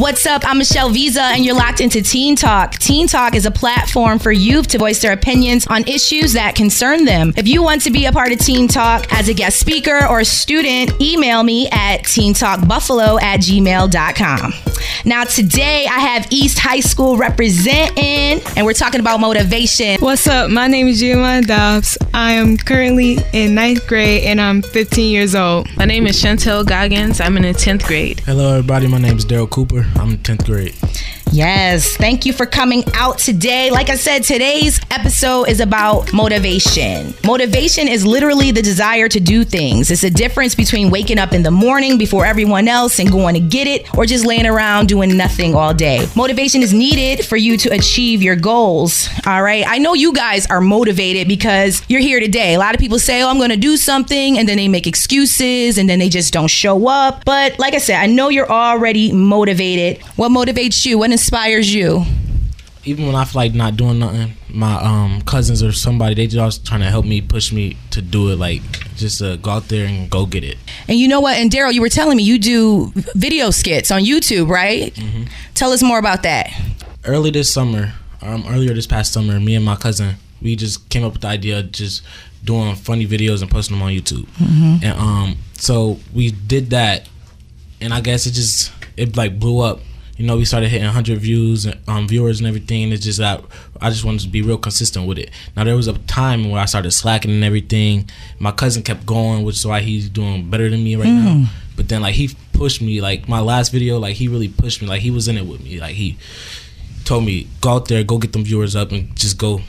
What's up? I'm Michelle Visa, and you're locked into Teen Talk. Teen Talk is a platform for youth to voice their opinions on issues that concern them. If you want to be a part of Teen Talk as a guest speaker or student, email me at teentalkbuffalo at gmail.com. Now, today I have East High School representing, and we're talking about motivation. What's up? My name is Giovanna Dobbs. I am currently in ninth grade and I'm 15 years old. My name is Chantel Goggins. I'm in the 10th grade. Hello, everybody. My name is Daryl Cooper. I'm in 10th grade. Yes, thank you for coming out today. Like I said, today's episode is about motivation. Motivation is literally the desire to do things. It's a difference between waking up in the morning before everyone else and going to get it, or just laying around doing nothing all day. Motivation is needed for you to achieve your goals. All right. I know you guys are motivated because you're here today. A lot of people say, Oh, I'm going to do something, and then they make excuses and then they just don't show up. But like I said, I know you're already motivated. What motivates you? What inspires you? Even when I feel like not doing nothing, my um, cousins or somebody, they just trying to help me, push me to do it. Like, just uh, go out there and go get it. And you know what? And Daryl, you were telling me you do video skits on YouTube, right? Tell us more about that. Early this summer, um, earlier this past summer, me and my cousin, we just came up with the idea of just doing funny videos and posting them on YouTube. And um, so we did that, and I guess it just it like blew up. You know, we started hitting 100 views, and, um, viewers, and everything. It's just that I just wanted to be real consistent with it. Now there was a time where I started slacking and everything. My cousin kept going, which is why he's doing better than me right now. But then like he pushed me. Like my last video, like he really pushed me. Like he was in it with me. Like he told me go out there, go get them viewers up, and just go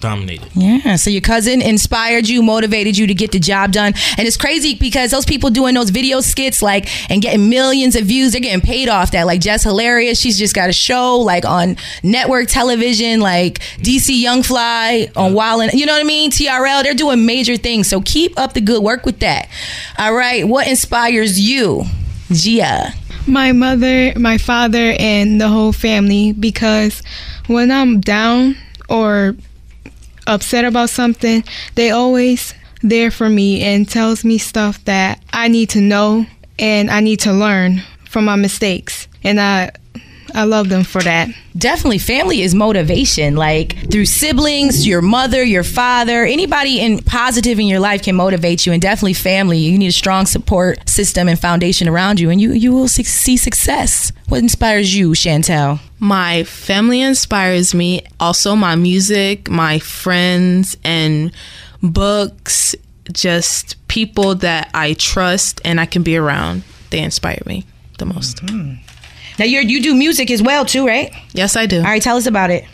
dominate it. Yeah. So your cousin inspired you, motivated you to get the job done. And it's crazy because those people doing those video skits, like, and getting millions of views, they're getting paid off that. Like Jess Hilarious, she's just got a show like on network television, like DC Young Fly on Wild and you know what I mean? TRL, they're doing major things. So keep up the good work with that. All right. What inspires you? Gia. My mother, my father, and the whole family because when I'm down or upset about something, they always there for me and tells me stuff that I need to know and I need to learn from my mistakes. And I I love them for that. definitely family is motivation like through siblings your mother your father anybody in positive in your life can motivate you and definitely family you need a strong support system and foundation around you and you you will see success what inspires you chantel My family inspires me. Also, my music, my friends, and books. Just people that I trust and I can be around. They inspire me the most. Mm-hmm. Now you're you do music as well too right Yes, I do. all right tell us about it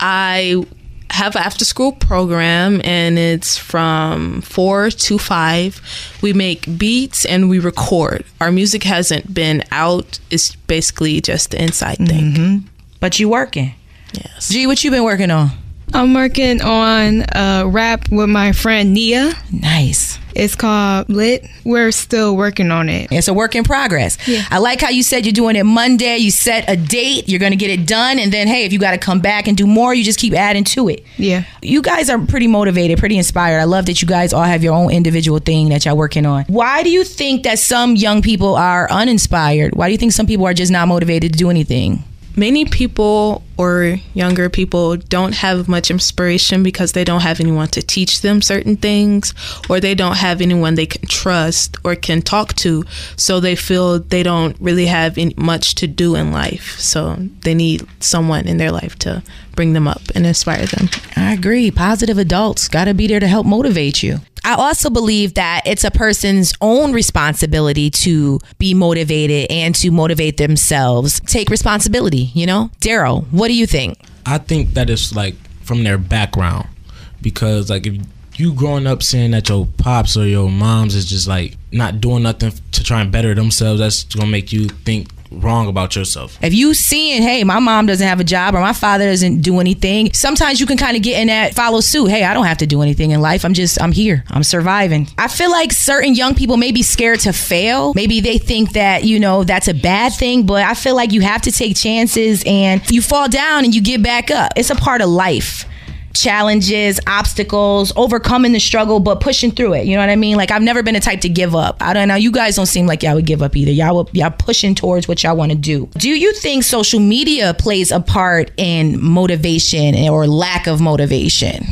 I have an after school program and it's from 4 to 5. We make beats and we record. Our music hasn't been out. It's basically just the inside thing. Mm-hmm. but you working Yes. G what you been working on I'm working on a rap with my friend Nia. nice It's called Lit. We're still working on it. It's a work in progress. Yeah. I like how you said you're doing it Monday. You set a date. You're going to get it done. And then, hey, if you got to come back and do more, you just keep adding to it. Yeah. You guys are pretty motivated, pretty inspired. I love that you guys all have your own individual thing that y'all working on. Why do you think that some young people are uninspired? Why do you think some people are just not motivated to do anything? many people or younger people don't have much inspiration because they don't have anyone to teach them certain things or they don't have anyone they can trust or can talk to so they feel they don't really have much to do in life so they need someone in their life to bring them up and inspire them I agree. Positive adults got to be there to help motivate you. I also believe that it's a person's own responsibility to be motivated and to motivate themselves. Take responsibility, you know? Daryl, what you think? I think that it's like from their background because like if you growing up saying that your pops or your moms is just like not doing nothing to try and better themselves, that's gonna make you think wrong about yourself. If you seeing, hey, my mom doesn't have a job or my father doesn't do anything, sometimes you can kind of get in that follow suit. Hey, I don't have to do anything in life. I'm just, I'm here. I'm surviving. I feel like certain young people may be scared to fail. Maybe they think that, you know, that's a bad thing, but I feel like you have to take chances and you fall down and you get back up. It's a part of life. Challenges, obstacles, overcoming the struggle, but pushing through it. You know what I mean? Like I've never been a type to give up. I don't know. You guys don't seem like y'all would give up either. Y'all would, y'all pushing towards what y'all want to do. Do you think social media plays a part in motivation or lack of motivation?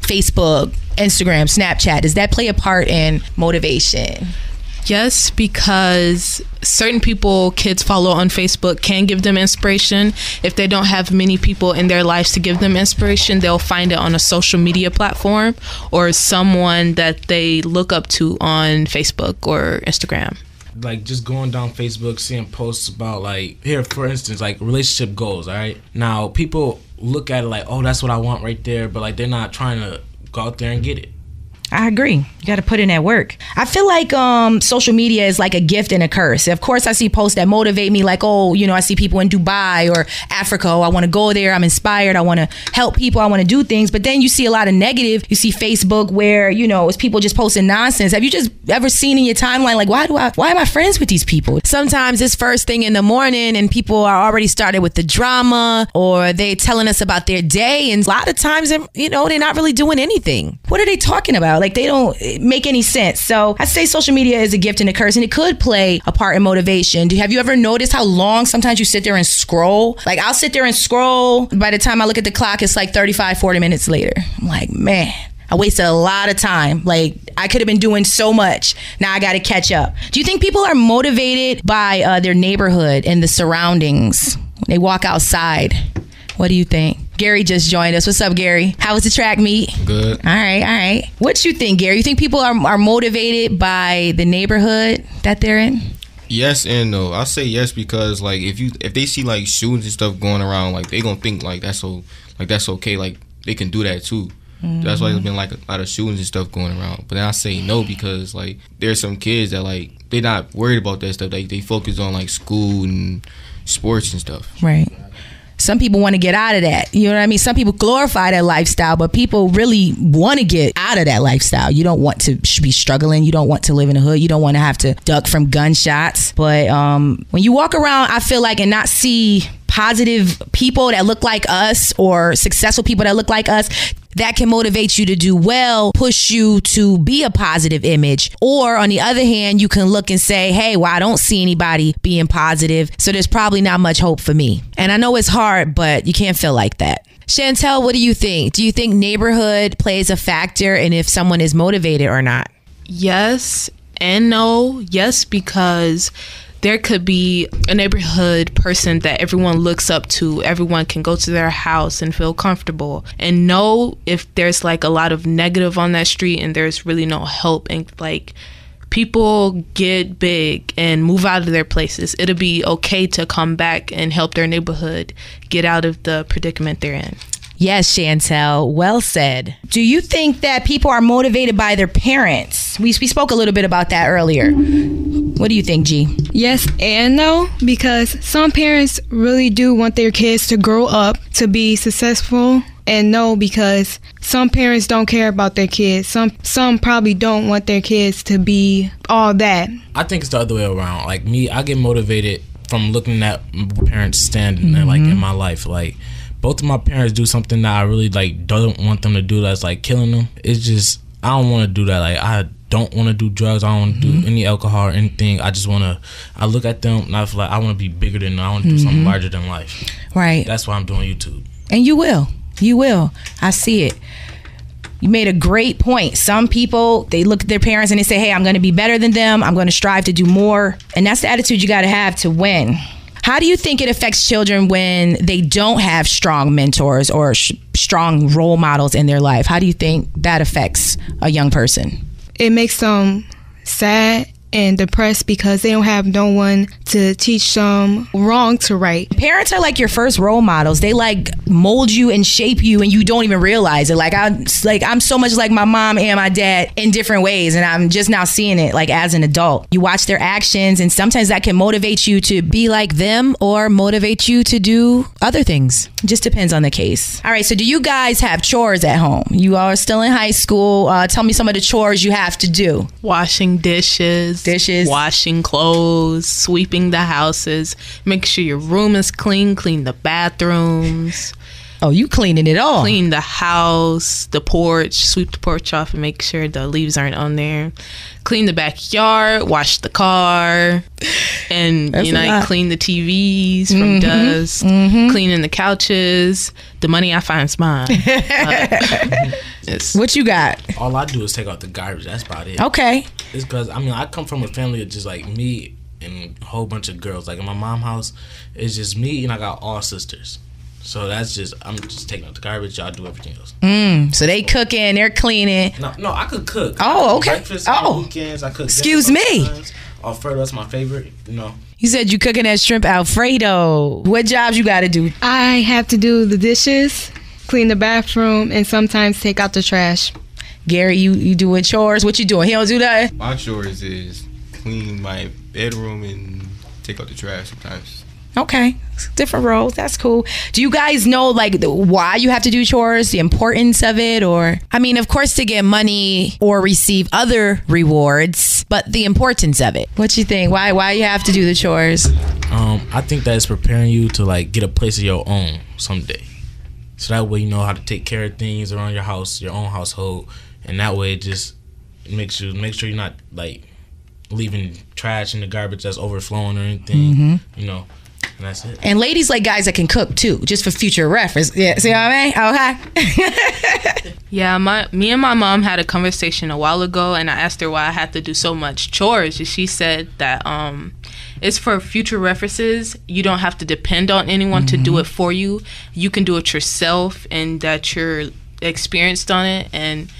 Facebook, Instagram, Snapchat, does that play a part in motivation? Yes, because certain people kids follow on Facebook can give them inspiration. If they don't have many people in their lives to give them inspiration, they'll find it on a social media platform or someone that they look up to on Facebook or Instagram. like just going down Facebook, seeing posts about like here, for instance, like relationship goals. All right, now people look at it like, oh, that's what I want right there, but like they're not trying to go out there and get it. I agree. You got to put in that work. I feel like um, social media is like a gift and a curse. Of course, I see posts that motivate me, like, oh, you know, I see people in Dubai or Africa. Oh, I want to go there. I'm inspired. I want to help people. I want to do things. But then you see a lot of negative. You see Facebook where you know it's people just posting nonsense. Have you just ever seen in your timeline like, why do I? Why am I friends with these people? Sometimes it's first thing in the morning and people are already started with the drama or they telling us about their day, and a lot of times, you know, they're not really doing anything. What are they talking about? Like they don't make any sense. So I say social media is a gift and a curse, and it could play a part in motivation. Do you have you ever noticed how long sometimes you sit there and scroll? Like I'll sit there and scroll. By the time I look at the clock, it's like 35, 40 minutes later. I'm like, man. I wasted a lot of time. Like I could have been doing so much. Now I got to catch up. Do you think people are motivated by uh, their neighborhood and the surroundings? When they walk outside. What do you think? Gary just joined us. What's up, Gary? How was the track meet? Good. All right, all right. What you think, Gary? You think people are, are motivated by the neighborhood that they're in? Yes and no. I say yes because like if you if they see like shootings and stuff going around, like they gonna think like that's so like that's okay. Like they can do that too. That's why there's been like a lot of shootings and stuff going around. But then I say no because like there's some kids that like they're not worried about that stuff. Like they focus on like school and sports and stuff. Right. Some people want to get out of that. You know what I mean? Some people glorify that lifestyle, but people really want to get out of that lifestyle. You don't want to be struggling. You don't want to live in a hood. You don't want to have to duck from gunshots. But um, when you walk around, I feel like and not see positive people that look like us or successful people that look like us that can motivate you to do well, push you to be a positive image. Or on the other hand, you can look and say, hey, well, I don't see anybody being positive. So there's probably not much hope for me. And I know it's hard, but you can't feel like that. Chantel, what do you think? Do you think neighborhood plays a factor in if someone is motivated or not? Yes and no. Yes, because there could be a neighborhood person that everyone looks up to. Everyone can go to their house and feel comfortable. And know if there's like a lot of negative on that street and there's really no help and like people get big and move out of their places, it'll be okay to come back and help their neighborhood get out of the predicament they're in. Yes, Chantel, well said. Do you think that people are motivated by their parents? We, we spoke a little bit about that earlier. What do you think, G? Yes and no, because some parents really do want their kids to grow up to be successful. And no, because some parents don't care about their kids. Some some probably don't want their kids to be all that. I think it's the other way around. Like me, I get motivated from looking at parents standing there, like mm-hmm. in my life. Like both of my parents do something that I really like don't want them to do. That's like killing them. It's just I don't want to do that. Like I don't want to do drugs. I don't want to do mm-hmm. any alcohol or anything. I just want to. I look at them and I feel like I want to be bigger than. I want to do something mm-hmm. larger than life. Right. That's why I'm doing YouTube. And you will. You will. I see it. You made a great point. Some people, they look at their parents and they say, hey, I'm going to be better than them. I'm going to strive to do more. And that's the attitude you got to have to win. How do you think it affects children when they don't have strong mentors or sh- strong role models in their life? How do you think that affects a young person? It makes them sad and depressed because they don't have no one to teach them wrong to right. Parents are like your first role models. They like mold you and shape you, and you don't even realize it. Like I, like I'm so much like my mom and my dad in different ways, and I'm just now seeing it like as an adult. You watch their actions, and sometimes that can motivate you to be like them, or motivate you to do other things. Just depends on the case. All right. So, do you guys have chores at home? You are still in high school. Uh, tell me some of the chores you have to do. Washing dishes, Dishes. washing clothes, sweeping the houses, make sure your room is clean, clean the bathrooms. Oh, you cleaning it all. clean the house, the porch, sweep the porch off and make sure the leaves aren't on there. Clean the backyard, wash the car, and That's you know, a I. Mm-hmm. clean the TVs from dust, cleaning the couches. The money I find is mine. Uh, What you got? All I do is take out the garbage. That's about it. Okay. It's because I mean I come from a family of just like me and a whole bunch of girls. Like in my mom house, it's just me and I got all sisters. So that's just I'm just taking out the garbage. Y'all do everything else. Mm, so they cooking, they're cleaning. No, no, I could cook. Oh, okay. Breakfast Oh. on weekends. I cook. Excuse me. sometimes. Alfredo, that's my favorite. You know. You said you cooking that shrimp Alfredo. What jobs you got to do? I have to do the dishes, clean the bathroom, and sometimes take out the trash. Gary, you you doing chores? What you doing? He don't do that. My chores is clean my bedroom and take out the trash sometimes. Okay, different roles. That's cool. Do you guys know like the, why you have to do chores, the importance of it, or I mean, of course, to get money or receive other rewards, but the importance of it. What you think? Why why you have to do the chores? Um, I think that it's preparing you to like get a place of your own someday. So that way you know how to take care of things around your house, your own household, and that way it just makes you make sure you're not like leaving trash in the garbage that's overflowing or anything. You know, and that's it. And ladies like guys that can cook too, just for future reference. Yeah, see what I mean? Okay. Yeah, my me and my mom had a conversation a while ago, and I asked her why I had to do so much chores. And she said that um, it's for future references. You don't have to depend on anyone to do it for you. You can do it yourself, and that you're experienced on it. And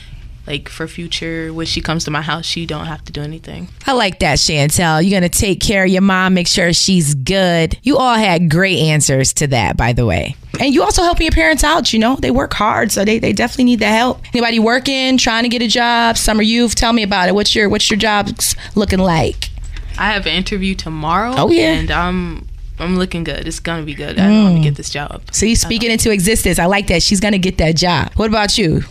like for future, when she comes to my house, she don't have to do anything. I like that, Chantel. You're gonna take care of your mom, make sure she's good. You all had great answers to that, by the way. And you also helping your parents out, you know. They work hard, so they, they definitely need the help. Anybody working, trying to get a job, summer youth, tell me about it. What's your what's your jobs looking like? I have an interview tomorrow. Oh, yeah. and I'm I'm looking good. It's gonna be good. I want to mm. get this job. See, speaking uh-huh. into existence. I like that. She's gonna get that job. What about you?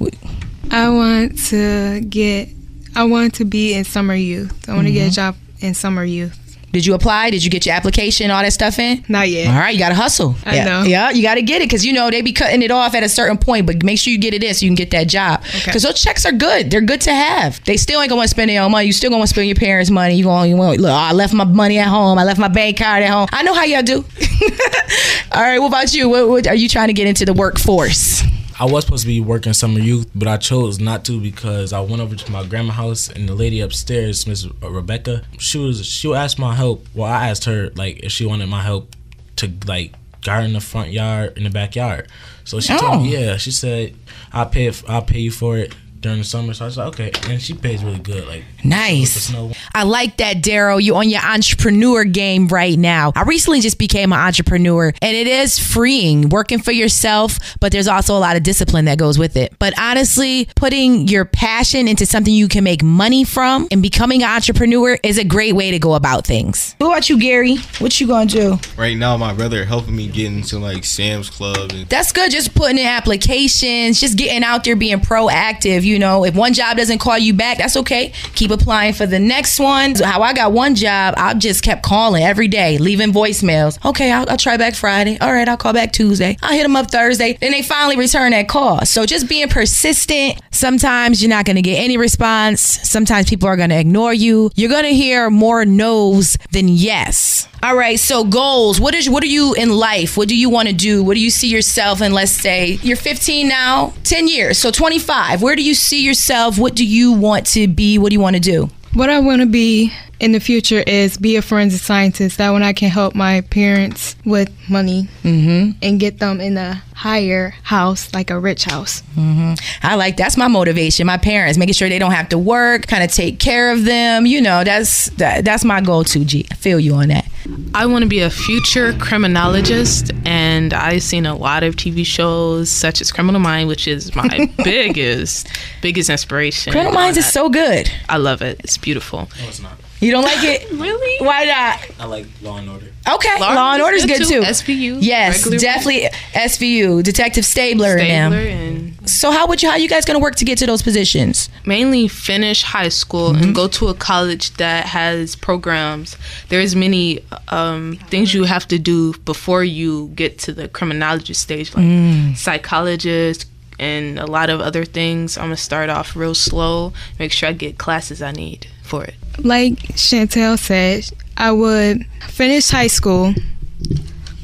I want to get. I want to be in summer youth. I want to get a mm-hmm. job in summer youth. Did you apply? Did you get your application, all that stuff in? Not yet. All right, you gotta hustle. I yeah. know. Yeah, you gotta get it because you know they be cutting it off at a certain point, but make sure you get it in so you can get that job. Because those checks are good. They're good to have. They still ain't gonna want to spend their own money. You still gonna want to spend your parents' money. You gonna you want look. I left my money at home. I left my bank card at home. I know how y'all do. all right. What about you? What, what are you trying to get into the workforce? I was supposed to be working summer youth, but I chose not to because I went over to my grandma's house and the lady upstairs, Miss Rebecca, she was she asked my help. Well, I asked her like if she wanted my help to like garden the front yard in the backyard. So she Oh. told me, oh. yeah, she said I'll pay it, I'll pay you for it during the summer. So I was like, okay, and she pays really good, like Nice. I like that, Daryl. You on your entrepreneur game right now. I recently just became an entrepreneur, and it is freeing working for yourself, but there's also a lot of discipline that goes with it. But honestly, putting your passion into something you can make money from and becoming an entrepreneur is a great way to go about things. What about you, Gary? What you gonna do? Right now, my brother helping me get into like Sam's Club and That's good. Just putting in applications, just getting out there, being proactive. You know, if one job doesn't call you back, that's okay. Keep applying for the next one. So how I got one job, I just kept calling every day, leaving voicemails. Okay, I'll, I'll try back Friday. All right, I'll call back Tuesday. I'll hit them up Thursday. Then they finally return that call. So just being persistent. Sometimes you're not going to get any response. Sometimes people are going to ignore you. You're going to hear more no's than yes. All right, so goals. What is what are you in life? What do you want to do? What do you see yourself in let's say you're 15 now, 10 years, so 25. Where do you see yourself? What do you want to be? What do you want to do? What I want to be in the future is be a forensic scientist. That when I can help my parents with money mm-hmm. and get them in a higher house, like a rich house. Mm-hmm. I like that's my motivation. My parents making sure they don't have to work, kind of take care of them. You know, that's that, that's my goal too. G, I feel you on that. I want to be a future criminologist, and I've seen a lot of TV shows such as Criminal Mind, which is my biggest, biggest inspiration. Criminal Minds is so good. I love it. It's beautiful. No, it's not. You don't like it? Really? Why not? I like Law and Order. Okay, Law, and Order is good too. SVU. Yes, regular definitely SVU, Detective Stabler, and Stabler them. and So how would you how are you guys gonna work to get to those positions? mainly finish high school Mm-hmm. and go to a college that has programs. There's many um, things you have to do before you get to the criminology stage, like Mm. psychologist and a lot of other things. I'm gonna start off real slow, make sure I get classes I need for it. Like Chantel said, I would finish high school,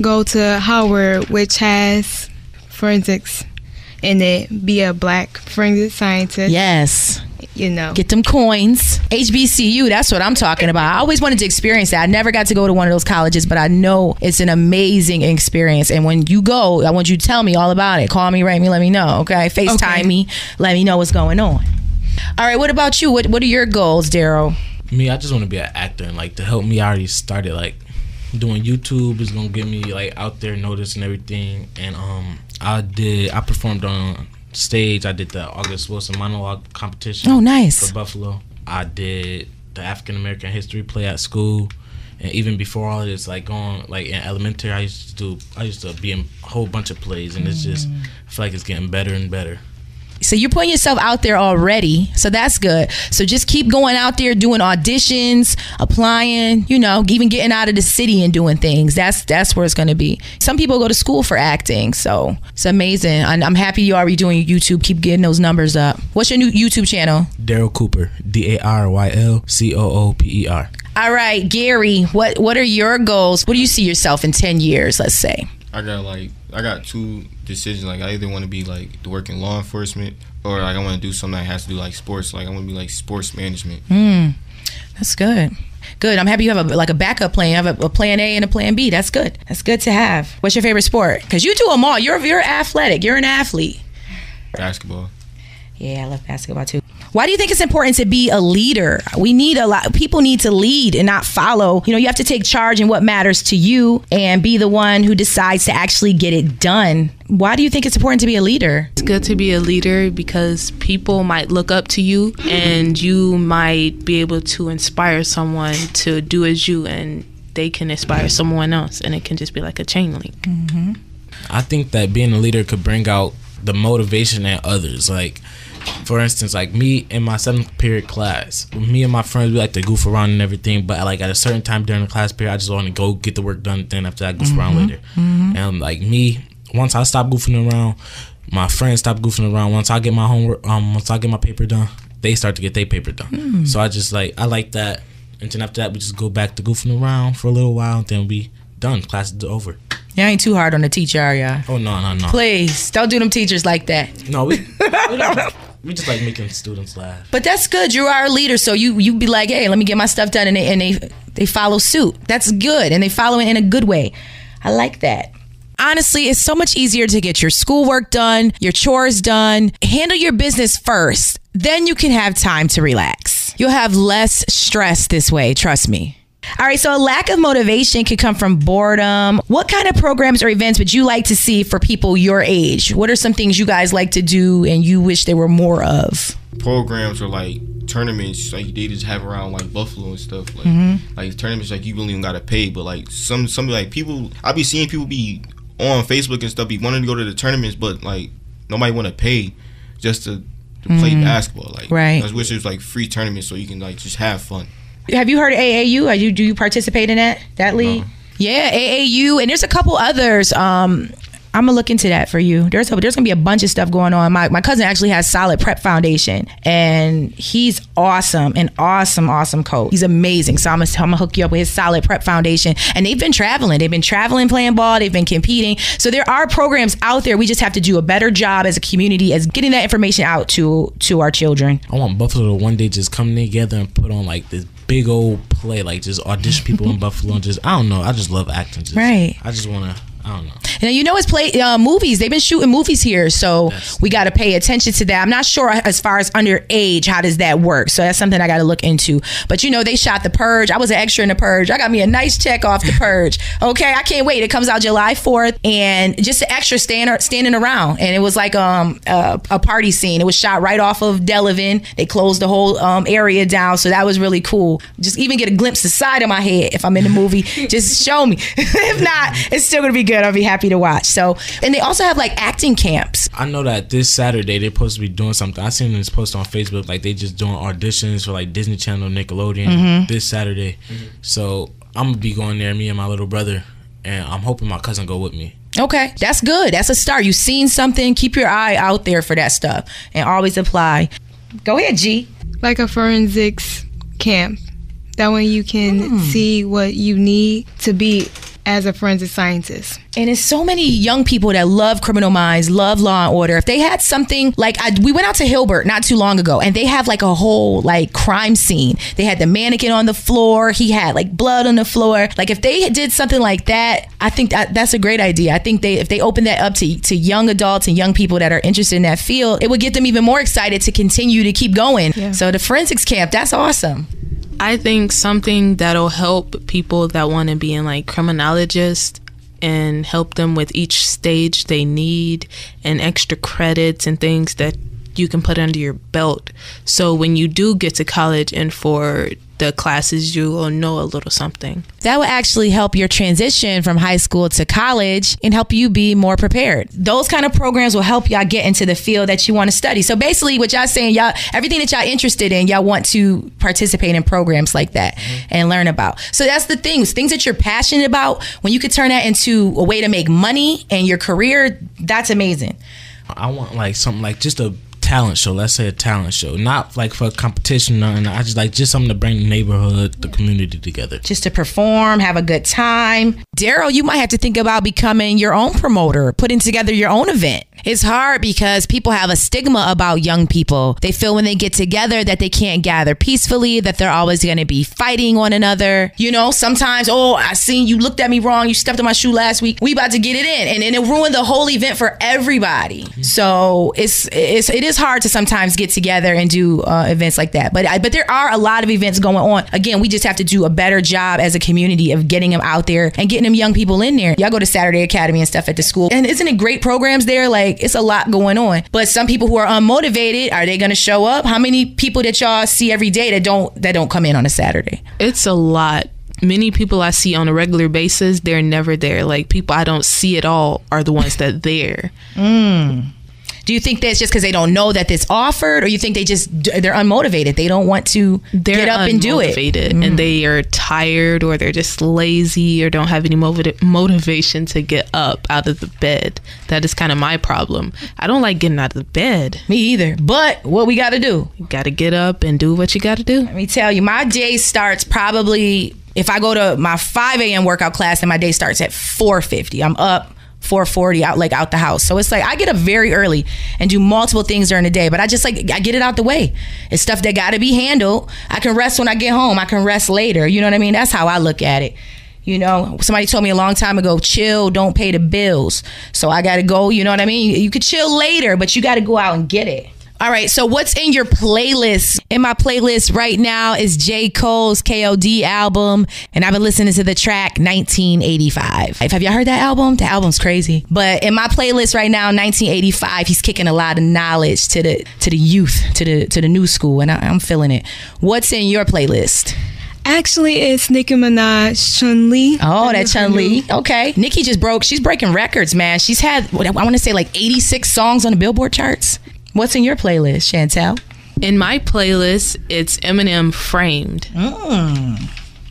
go to Howard, which has forensics in it, be a black forensic scientist. Yes. You know. Get them coins. HBCU, that's what I'm talking about. I always wanted to experience that. I never got to go to one of those colleges, but I know it's an amazing experience. And when you go, I want you to tell me all about it. Call me, write me, let me know. Okay. FaceTime Okay. me. Let me know what's going on. All right. What about you? What What are your goals, Daryl? Me, I just want to be an actor and like to help me. I already started like doing YouTube is gonna get me like out there, noticed and everything. And um, I did. I performed on stage. I did the August Wilson monologue competition. Oh, nice. For Buffalo, I did the African American history play at school. And even before all this, like going like in elementary, I used to do. I used to be in a whole bunch of plays, and it's just I feel like it's getting better and better. So you're putting yourself out there already. So that's good. So just keep going out there doing auditions, applying, you know, even getting out of the city and doing things. That's that's where it's going to be. Some people go to school for acting. So it's amazing. And I'm happy you are already doing YouTube. Keep getting those numbers up. What's your new YouTube channel? Daryl Cooper, D A R Y L C O O P E R. All right, Gary, what what are your goals? What do you see yourself in 10 years, let's say? I got like I got two decisions. Like I either want to be like to work in law enforcement or like I want to do something that has to do like sports. Like I want to be like sports management. Hmm. That's good. Good. I'm happy you have a like a backup plan. You have a, a plan A and a plan B. That's good. That's good to have. What's your favorite sport? Because you do them all. You're you're athletic. You're an athlete. Basketball. Yeah, I love basketball too. Why do you think it's important to be a leader? We need a lot. People need to lead and not follow. You know, you have to take charge in what matters to you and be the one who decides to actually get it done. Why do you think it's important to be a leader? It's good to be a leader because people might look up to you and you might be able to inspire someone to do as you and they can inspire someone else and it can just be like a chain link. I think that being a leader could bring out the motivation in others. Like, for instance, like me in my seventh period class, me and my friends, we like to goof around and everything. But like at a certain time during the class period, I just want to go get the work done. Then after that, goof around mm-hmm. later. Mm-hmm. And like me, once I stop goofing around, my friends stop goofing around. Once I get my homework, um, once I get my paper done, they start to get their paper done. Hmm. So I just like I like that. And then after that, we just go back to goofing around for a little while. Then we done. Class is over. Y'all ain't too hard on the teacher, are y'all? Oh no no no. Please don't do them teachers like that. No, we we, don't, we just like making students laugh. But that's good. You are a leader, so you you be like, hey, let me get my stuff done, and they and they they follow suit. That's good, and they follow it in a good way. I like that. Honestly, it's so much easier to get your schoolwork done, your chores done. Handle your business first. Then you can have time to relax. You'll have less stress this way, trust me. All right, so a lack of motivation could come from boredom. What kind of programs or events would you like to see for people your age? What are some things you guys like to do and you wish there were more of? Programs or like tournaments like they just have around like Buffalo and stuff. Like Mm-hmm. like tournaments like you really don't gotta pay, but like some some like people I be seeing people be on Facebook and stuff be wanting to go to the tournaments, but like nobody want to pay just to, to play basketball. Like Mm-hmm. Right. I wish it was like free tournaments so you can like just have fun. Have you heard of AAU? Are you do you participate in that that league? Yeah, AAU, and there's a couple others. Um, I'm gonna look into that for you. There's a, there's gonna be a bunch of stuff going on. My my cousin actually has Solid Prep Foundation, and he's awesome, an awesome, awesome coach. He's amazing. So I'm gonna, I'm gonna hook you up with his Solid Prep Foundation, and they've been traveling. They've been traveling, playing ball. They've been competing. So there are programs out there. We just have to do a better job as a community as getting that information out to to our children. I want Buffalo to one day just come together and put on like this big old play, like just audition people in Buffalo and just I don't know. I just love acting. Just, Right. I just want to. I don't know. And you know, it's play uh, movies. They've been shooting movies here, so Yes. we got to pay attention to that. I'm not sure as far as underage, how does that work? So that's something I got to look into. But you know, they shot The Purge. I was an extra in The Purge. I got me a nice check off The Purge. Okay, I can't wait. It comes out July 4th, and just an extra stand, standing around, and it was like um a, a party scene. It was shot right off of Delavan. They closed the whole um area down, so that was really cool. Just even get a glimpse of the side of my head if I'm in the movie. just show me. if not, it's still gonna be good. I'll be happy happy to watch. So, and they also have like acting camps. I know that this Saturday they're supposed to be doing something. I seen this post on Facebook, like they just doing auditions for like Disney Channel, Nickelodeon Mm-hmm. this Saturday. So I'm gonna be going there, me and my little brother, and I'm hoping my cousin go with me. Okay, that's good. That's a start. You've seen something. Keep your eye out there for that stuff, and always apply. Go ahead, G. like a forensics camp. That way you can see what you need to be as a forensic scientist. And it's so many young people that love Criminal Minds, love Law and Order. If they had something like I, we went out to Hilbert not too long ago, and they have like a whole like crime scene. They had the mannequin on the floor. He had like blood on the floor. Like if they did something like that, I think that that's a great idea. I think they if they open that up to to young adults and young people that are interested in that field, it would get them even more excited to continue to keep going. So the forensics camp, that's awesome. I think something that'll help people that want to be in like criminologist and help them with each stage they need and extra credits and things that you can put under your belt. So when you do get to college and for the classes, you will know a little something. that will actually help your transition from high school to college and help you be more prepared. Those kind of programs will help y'all get into the field that you want to study. So basically, what y'all saying, y'all everything that y'all interested in, y'all want to participate in programs like that mm-hmm. and learn about. So that's the things, things that you're passionate about. When you could turn that into a way to make money and your career, that's amazing. I want like something like just a talent show. Let's say a talent show, not like for a competition. or Nothing. I just like just something to bring the neighborhood, the community together. Just to perform, have a good time. Daryl, you might have to think about becoming your own promoter, putting together your own event. It's hard because people have a stigma about young people. They feel when they get together that they can't gather peacefully, that they're always going to be fighting one another. You know, sometimes, oh, I seen you looked at me wrong. You stepped on my shoe last week. We about to get it in, and then it ruined the whole event for everybody. So it's it's it is hard to sometimes get together and do uh, events like that. But I, but there are a lot of events going on. Again, we just have to do a better job as a community of getting them out there and getting them young people in there. Y'all go to Saturday Academy and stuff at the school, and isn't it great programs there? Like it's a lot going on. But some people who are unmotivated, are they going to show up? How many people that y'all see every day that don't that don't come in on a Saturday? It's a lot. Many people I see on a regular basis, they're never there. Like people I don't see at all are the ones that there. Do you think that's just because they don't know that it's offered, or you think they just they're unmotivated? They don't want to They're get up and do it. Mm. unmotivated, and they are tired or they're just lazy or don't have any motiva- motivation to get up out of the bed. That is kind of my problem. I don't like getting out of the bed. Me either. But what we got to do? You got to get up and do what you got to do. Let me tell you, my day starts probably if I go to my 5 a.m. workout class, then my day starts at 4:50. I'm up 4:40 out like out the house. So it's like I get up very early and do multiple things during the day, but I just like I get it out the way. It's stuff that got to be handled. I can rest when I get home. I can rest later. You know what I mean? That's how I look at it. You know, somebody told me a long time ago, chill, don't pay the bills. So I got to go, you know what I mean? You, could chill later, but you got to go out and get it. All right, so what's in your playlist? In my playlist right now is J. Cole's KOD album, and I've been listening to the track 1985. Have y'all heard that album? The album's crazy. But in my playlist right now, 1985, he's kicking a lot of knowledge to the to the youth, to the to the new school, and I, I'm feeling it. What's in your playlist? Actually, it's Nicki Minaj, Chun Li. Oh, that Chun Li. Okay, Nikki just broke. She's breaking records, man. She's had I want to say like 86 songs on the Billboard charts. What's in your playlist, Chantel? In my playlist, it's Eminem Framed.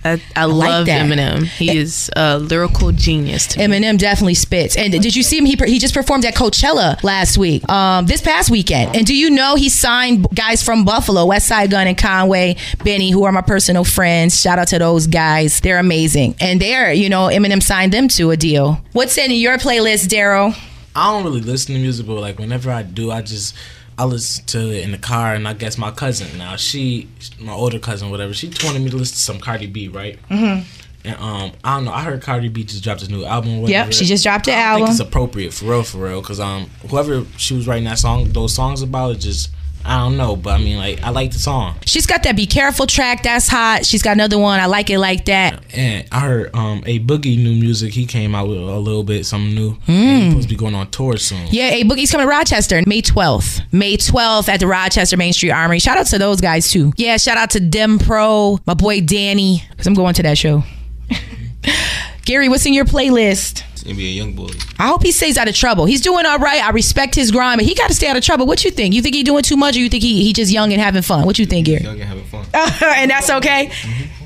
I, I like love that. Eminem. He is a lyrical genius to me. Eminem definitely spits. And did you see him? He, he just performed at Coachella last week, um, this past weekend. And do you know he signed guys from Buffalo, Westside Gunn and Conway, Benny, who are my personal friends. Shout out to those guys. They're amazing. And they're, you know, Eminem signed them to a deal. What's in your playlist, Daryl? I don't really listen to music, but like whenever I do, I just I listen to it in the car, and I guess my cousin now she, my older cousin, whatever, she wanted me to listen to some Cardi B, right? Mm-hmm. And um, I don't know. I heard Cardi B just dropped his new album. Whatever. Yep, she just dropped the album I think it's appropriate for real, for real, because um, whoever she was writing that song, those songs about, it just I don't know, but I mean, like I like the song. She's got that Be Careful track. That's hot. She's got another one. I like it like that. And I heard um A Boogie new music. He came out with a little bit something new. Hmm. He's supposed to be going on tour soon. Yeah, A Boogie's coming to Rochester May 12th. May 12th at the Rochester Main Street Armory. Shout out to those guys too. Yeah, shout out to Dem Pro, my boy Danny, because I'm going to that show. Gary, what's in your playlist? NBA YoungBoy. I hope he stays out of trouble. He's doing all right. I respect his grind, but he got to stay out of trouble. What you think? You think he doing too much, or you think he he just young and having fun? What you think, Gary? Young and having fun. and that's okay. Mm-hmm.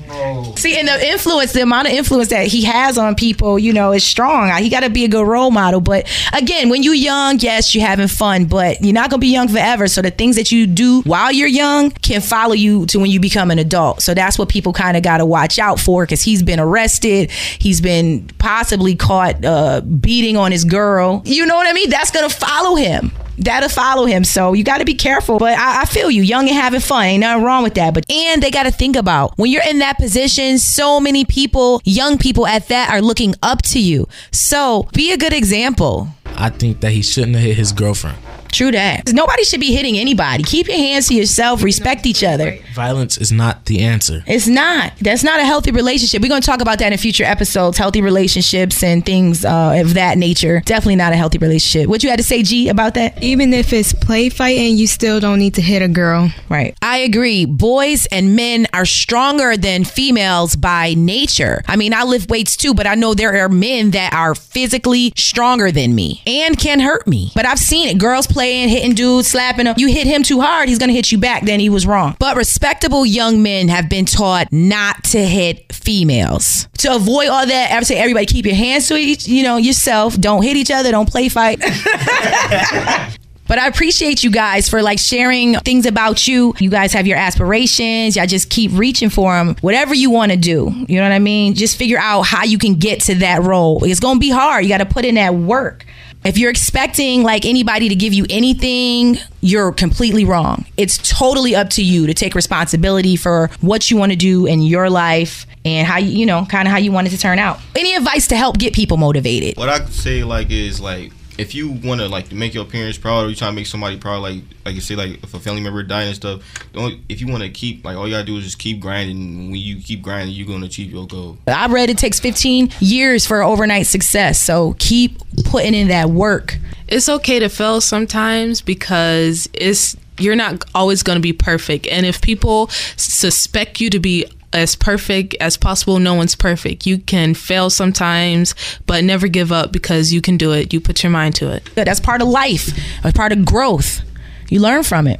See, and the influence, the amount of influence that he has on people, you know, is strong. He got to be a good role model. But again, when you're young, yes, you're having fun, but you're not going to be young forever. So the things that you do while you're young can follow you to when you become an adult. So that's what people kind of got to watch out for because he's been arrested. He's been possibly caught uh, beating on his girl. You know what I mean? That's going to follow him that'll follow him. So you got to be careful. But I, I, feel you, young and having fun, ain't nothing wrong with that. But and they got to think about when you're in that position. So many people, young people at that, are looking up to you. So be a good example. I think that he shouldn't have hit his girlfriend. True that. Nobody should be hitting anybody. Keep your hands to yourself. Respect each other. Violence is not the answer. It's not. That's not a healthy relationship. We're going to talk about that in future episodes. Healthy relationships and things uh, of that nature. Definitely not a healthy relationship. What you had to say, G, about that? Even if it's play fighting, you still don't need to hit a girl. Right. I agree. Boys and men are stronger than females by nature. I mean, I lift weights too, but I know there are men that are physically stronger than me and can hurt me. But I've seen it. Girls play playing, hitting dudes, slapping them. You hit him too hard, he's gonna hit you back. Then he was wrong. But respectable young men have been taught not to hit females. To avoid all that, I would say everybody keep your hands to each, you know, yourself. Don't hit each other. Don't play fight. But I appreciate you guys for like sharing things about you. You guys have your aspirations. Y'all just keep reaching for them. Whatever you want to do. You know what I mean? Just figure out how you can get to that role. It's going to be hard. You got to put in that work. If you're expecting like anybody to give you anything, you're completely wrong. It's totally up to you to take responsibility for what you want to do in your life and how you, you know, kind of how you want it to turn out. Any advice to help get people motivated? What I could say like is like if you want to like make your parents proud or you trying to make somebody proud, like like you say, like if a family member dying and stuff, don't if you want to keep like all you gotta do is just keep grinding. When you keep grinding, you're gonna achieve your goal. I read it takes 15 years for overnight success, so keep putting in that work. It's okay to fail sometimes because it's you're not always going to be perfect, and if people suspect you to be as perfect as possible. No one's perfect. You can fail sometimes, but never give up because you can do it. You put your mind to it. That's part of life, That's part of growth. You learn from it.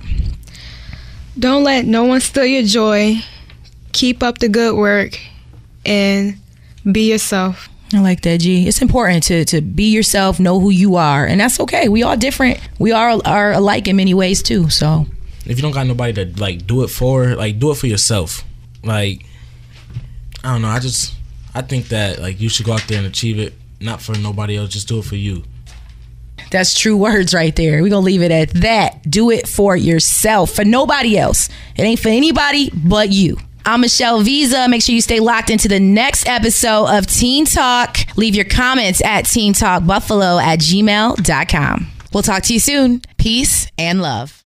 Don't let no one steal your joy. Keep up the good work and be yourself. I like that, G. It's important to to be yourself, know who you are, and that's okay. We all different. We all are alike in many ways too. So, if you don't got nobody to like do it for, like do it for yourself like I don't know. I just I think that like you should go out there and achieve it, not for nobody else. Just do it for you. That's true words right there. We're gonna leave it at that. Do it for yourself, for nobody else. It ain't for anybody but you. I'm Michelle Visa. Make sure you stay locked into the next episode of Teen Talk. Leave your comments at teentalkbuffalo at gmail.com. We'll talk to you soon. Peace and love.